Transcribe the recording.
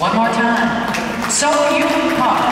One more time. So you can come.